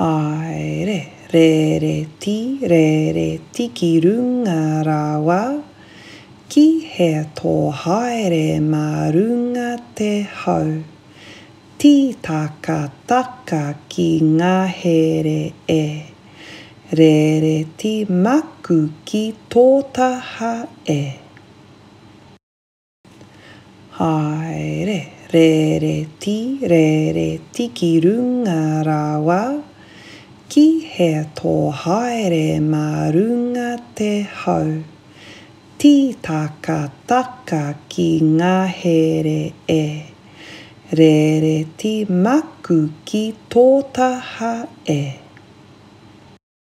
Haere, rēreti, rēreti ki runga rawa, ki he tō haere mā runga te hau. Tītakataka ki ngā here e. Rēreti maku ki tō taha e. Haere, rēreti, rēreti ki runga rawa, ki he tō haere mā runga te hau. Tītakataka ki ngā here e. Rēreti maku ki tō taha e.